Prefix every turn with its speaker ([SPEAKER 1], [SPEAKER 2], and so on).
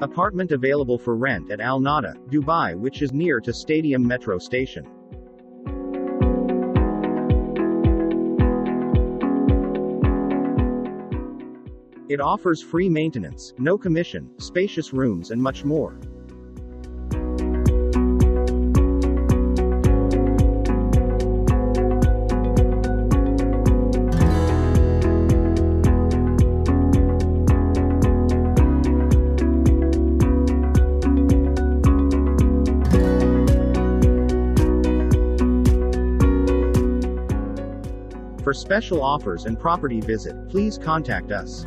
[SPEAKER 1] Apartment available for rent at Al Nahda, Dubai, which is near to Stadium Metro Station. It offers free maintenance, no commission, spacious rooms, and much more. For special offers and property visit, please contact us.